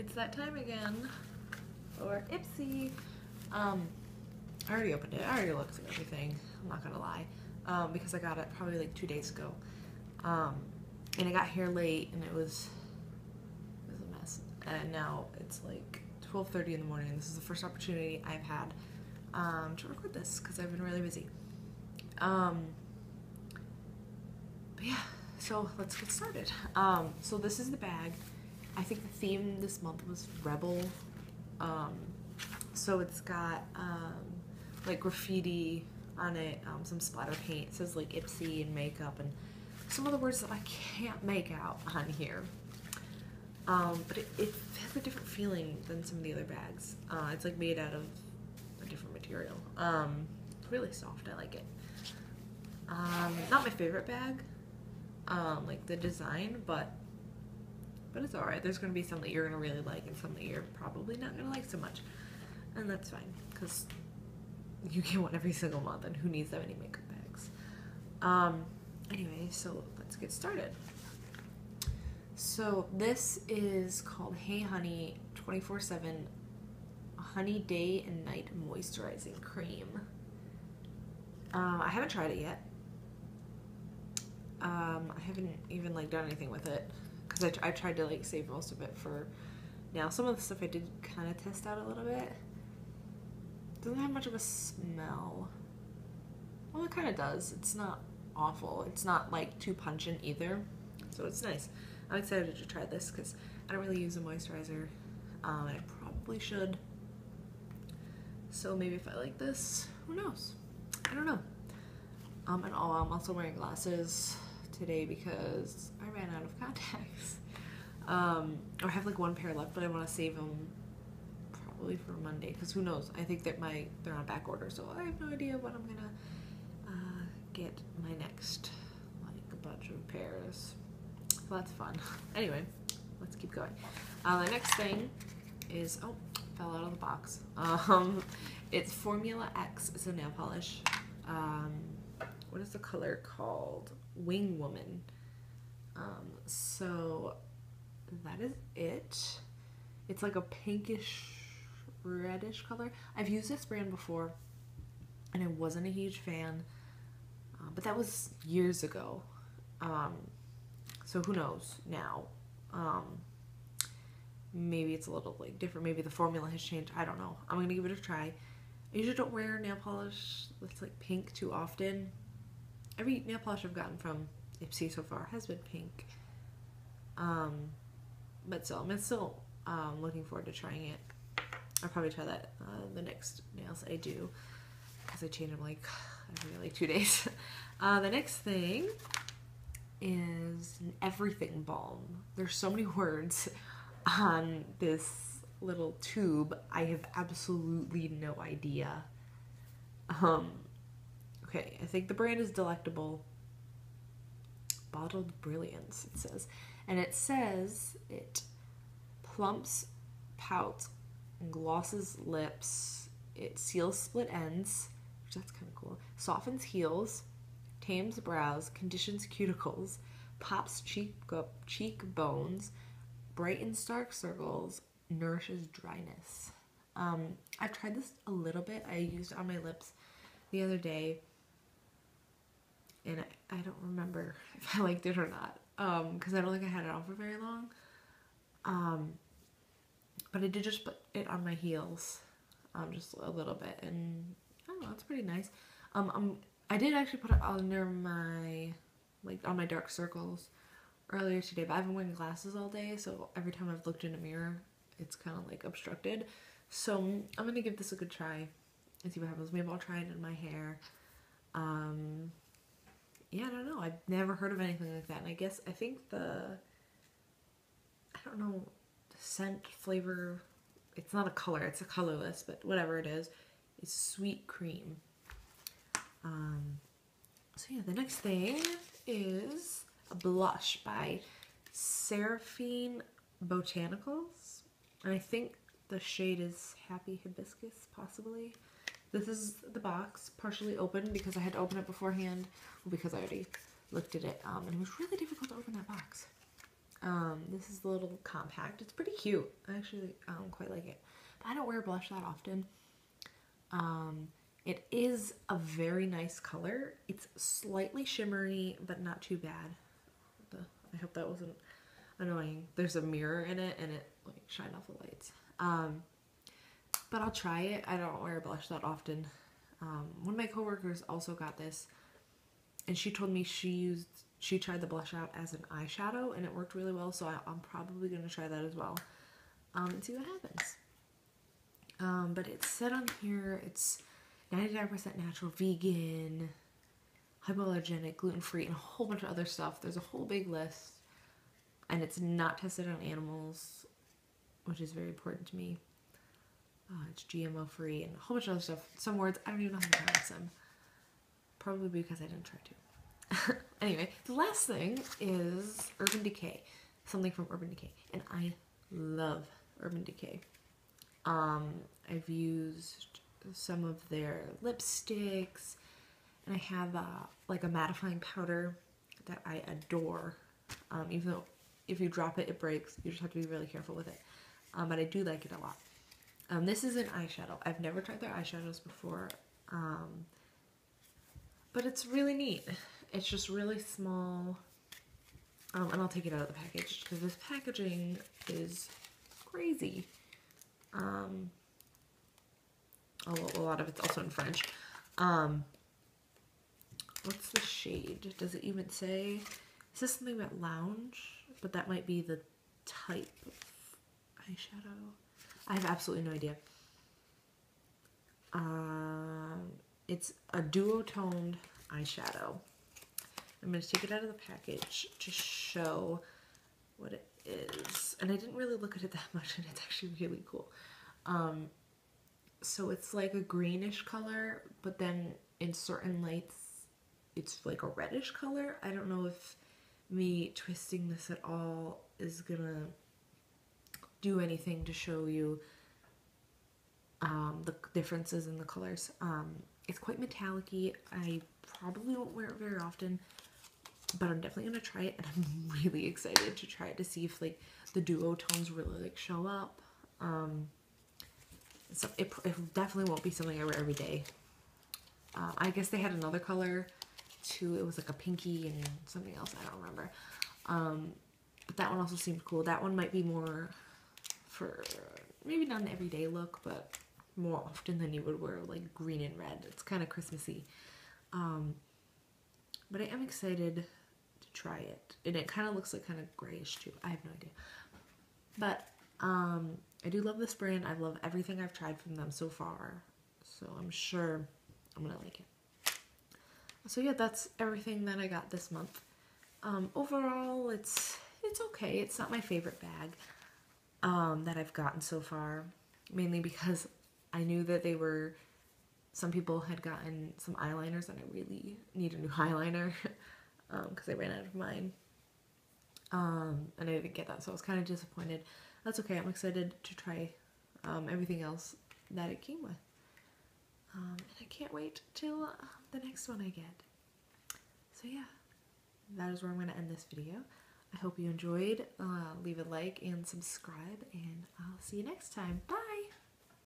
it's that time again for Ipsy. Um, I already opened it. I already looked through everything. I'm not gonna lie, um, because I got it probably like two days ago, um, and I got here late, and it was it was a mess. And now it's like 12:30 in the morning, this is the first opportunity I've had um, to record this because I've been really busy. Um, but yeah, so let's get started. Um, so this is the bag. I think the theme this month was Rebel. Um, so it's got um, like graffiti on it, um, some splatter paint. It says like Ipsy and makeup and some of the words that I can't make out on here. Um, but it, it has a different feeling than some of the other bags. Uh, it's like made out of a different material. Um, really soft. I like it. Um, not my favorite bag, um, like the design, but but it's alright. There's gonna be some that you're gonna really like and some that you're probably not gonna like so much, and that's fine because you get one every single month, and who needs that many makeup bags? Um, anyway, so let's get started. So this is called Hey Honey 24/7 Honey Day and Night Moisturizing Cream. Um, I haven't tried it yet. Um, I haven't even like done anything with it because I, I tried to like save most of it for now. Some of the stuff I did kind of test out a little bit. Doesn't have much of a smell. Well, it kind of does. It's not awful. It's not like too pungent either, so it's nice. I'm excited to try this because I don't really use a moisturizer, um, I probably should. So maybe if I like this, who knows? I don't know. Um, and oh, I'm also wearing glasses today because I ran out of contacts. Um, or I have like one pair left, but I want to save them probably for Monday because who knows? I think that my they're on back order, so I have no idea what I'm gonna uh, get my next like a bunch of pairs. So that's fun. Anyway, let's keep going. Uh, the next thing is oh, fell out of the box. Um, it's Formula X. It's a nail polish. Um, what is the color called? Wing Woman. Um, so that is it. It's like a pinkish reddish color. I've used this brand before and I wasn't a huge fan, uh, but that was years ago. Um, so who knows now? Um, maybe it's a little like different. Maybe the formula has changed. I don't know. I'm gonna give it a try. I usually don't wear nail polish that's like pink too often. Every nail polish I've gotten from Ipsy so far has been pink. Um, but still, I'm still um, looking forward to trying it. I'll probably try that uh, the next nails I do because I change them like every like two days. Uh, the next thing is an everything balm. There's so many words on this little tube. I have absolutely no idea. Um, okay, I think the brand is Delectable. Bottled Brilliance, it says. And it says it plumps, pouts, and glosses lips. It seals split ends, which that's kind of cool. Softens heels, tames brows, conditions cuticles, pops cheek cheekbones, brightens dark circles, nourishes dryness. Um, I've tried this a little bit. I used it on my lips the other day, and I, don't remember if I liked it or not because um, I don't think I had it on for very long. Um, but I did just put it on my heels, um, just a little bit, and I don't know, it's pretty nice. Um, um, I did actually put it under my, like, on my dark circles earlier today, but I've been wearing glasses all day, so every time I've looked in a mirror, it's kind of like obstructed. So I'm gonna give this a good try and see what happens. Maybe I'll try it in my hair. Um, yeah, I don't know. I've never heard of anything like that. And I guess I think the I don't know scent flavor. It's not a color. It's a colorless, but whatever it is, is sweet cream. Um, so yeah, the next thing is a blush by Seraphine Botanicals. And I think the shade is Happy Hibiscus, possibly. This is the box, partially open because I had to open it beforehand, because I already looked at it, um, and it was really difficult to open that box. Um, this is the little compact. It's pretty cute. I actually um, quite like it. But I don't wear blush that often. Um, it is a very nice color. It's slightly shimmery, but not too bad. The, I hope that wasn't annoying. There's a mirror in it and it like shine off the lights. Um, but I'll try it. I don't wear blush that often. Um, one of my coworkers also got this and she told me she used she tried the blush out as an eyeshadow and it worked really well so I, am probably going to try that as well um, and see what happens um, but it's said on here it's 99% natural vegan hypoallergenic gluten-free and a whole bunch of other stuff there's a whole big list and it's not tested on animals which is very important to me uh, it's GMO free and a whole bunch of other stuff some words I don't even know how to pronounce them probably because I didn't try to anyway, the last thing is Urban Decay. Something from Urban Decay. And I love Urban Decay. Um, I've used some of their lipsticks. And I have uh, like a mattifying powder that I adore. Um, even though if you drop it, it breaks. You just have to be really careful with it. Um, but I do like it a lot. Um, this is an eyeshadow. I've never tried their eyeshadows before. Um, but it's really neat. It's just really small. Um, and I'll take it out of the package because this packaging is crazy. Um, a, a lot of it's also in French. Um, what's the shade? Does it even say? Is this something about lounge? But that might be the type of eyeshadow. I have absolutely no idea. Um, it's a duotoned eyeshadow. I'm going to take it out of the package to show what it is. And I didn't really look at it that much and it's actually really cool. Um, so it's like a greenish color, but then in certain lights it's like a reddish color. I don't know if me twisting this at all is gonna do anything to show you um, the differences in the colors. Um, it's quite metallic I probably won't wear it very often, but I'm definitely gonna try it and I'm really excited to try it to see if like the duo tones really like show up. Um, so it, it definitely won't be something I wear every day. Uh, I guess they had another color too. It was like a pinky and something else. I don't remember. Um, but that one also seemed cool. That one might be more for maybe not an everyday look, but more often than you would wear like green and red. It's kind of Christmassy. Um, but I am excited to try it. And it kind of looks like kind of grayish too. I have no idea. But um, I do love this brand. I love everything I've tried from them so far. So I'm sure I'm going to like it. So yeah, that's everything that I got this month. Um, overall, it's it's okay. It's not my favorite bag um, that I've gotten so far. Mainly because I knew that they were, some people had gotten some eyeliners and I really need a new eyeliner because um, I ran out of mine. Um, and I didn't get that, so I was kind of disappointed. That's okay, I'm excited to try um, everything else that it came with. Um, and I can't wait till uh, the next one I get. So yeah, that is where I'm going to end this video. I hope you enjoyed. Uh, leave a like and subscribe, and I'll see you next time. Bye!